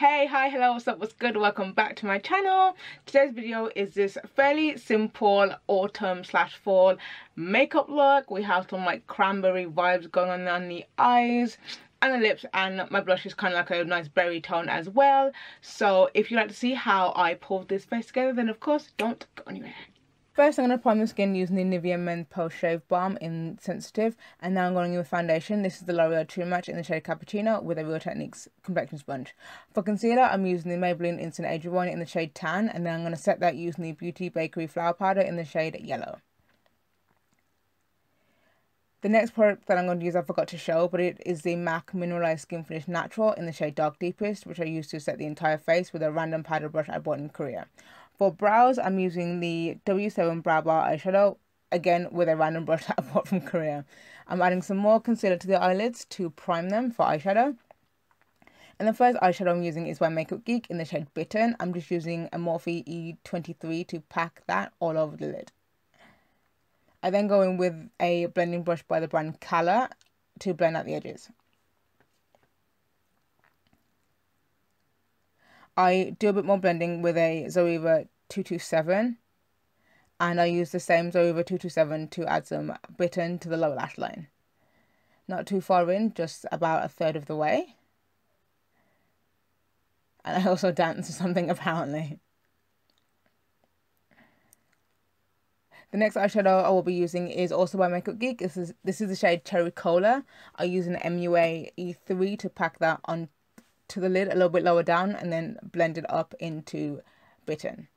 hey hi hello what's up what's good? Welcome back to my channel. Today's video is this fairly simple autumn slash fall makeup look. We have some like cranberry vibes going on on the eyes and the lips and my blush is kind of like a nice berry tone as well. So if you'd like to see how i pulled this face together then of course don't go anywhere First, I'm going to prime the skin using the Nivea Men Post Shave Balm in Sensitive. And now I'm going in with foundation. This is the L'Oreal True Match in the shade Cappuccino with a Real Techniques Complexion Sponge. For concealer, I'm using the Maybelline Instant Age Rewind in the shade Tan. And then I'm going to set that using the Beauty Bakerie Flour Powder in the shade Yellow. The next product that I'm going to use I forgot to show, but it is the MAC Mineralized Skin Finish Natural in the shade Dark Deepest, which I use to set the entire face with a random powder brush I bought in Korea. For brows, I'm using the W7 Brow Bar eyeshadow, again with a random brush that I bought from Korea. I'm adding some more concealer to the eyelids to prime them for eyeshadow. And the first eyeshadow I'm using is by Makeup Geek in the shade Bitten. I'm just using a Morphe E23 to pack that all over the lid. I then go in with a blending brush by the brand Color to blend out the edges. I do a bit more blending with a Zoeva 227 and I use the same Zoeva 227 to add some bitten to the lower lash line. Not too far in, just about a third of the way. And I also dance to something apparently. The next eyeshadow I will be using is also by Makeup Geek. This is this is the shade Cherry Cola. I use an MUA E3 to pack that on to the lid a little bit lower down and then blend it up into Bitten.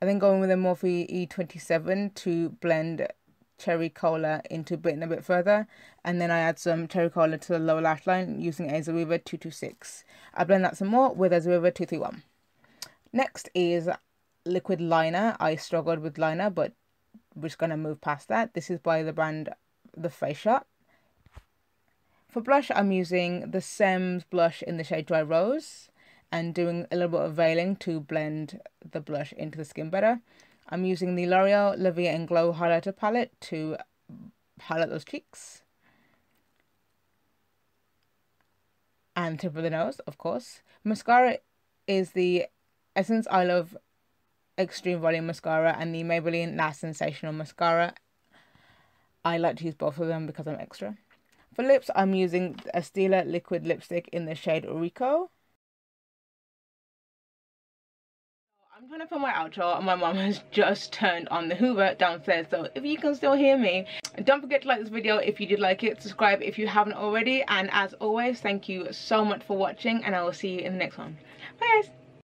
And then going with a Morphe E27 to blend Cherry Cola into Bitten a bit further. And then I add some Cherry Cola to the lower lash line using a Zoeva 226. I blend that some more with a Zoeva 231. Next is liquid liner. I struggled with liner, but we're just going to move past that. This is by the brand The Face Shop. For blush, I'm using the Saem's blush in the shade Dry Rose and doing a little bit of veiling to blend the blush into the skin better. I'm using the L'Oreal La Vie en Glow highlighter palette to highlight those cheeks. And tip of the nose, of course. Mascara is the Essence I Love Extreme Volume Mascara and the Maybelline Lash Sensational Mascara. I like to use both of them because I'm extra. For lips, I'm using a Stila liquid lipstick in the shade Ricco. I'm trying to film my outro and my mom has just turned on the hoover downstairs so if you can still hear me don't forget to like this video if you did like it subscribe if you haven't already and as always thank you so much for watching and i will see you in the next one bye guys